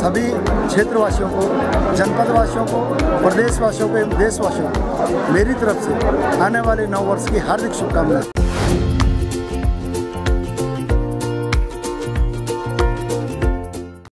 सभी क्षेत्रवासियों को, जनपदवासियों को, प्रदेशवासियों को, एवं देशवासियों को मेरी तरफ़ से आने वाले नव वर्ष की हार्दिक शुभकामनाएँ।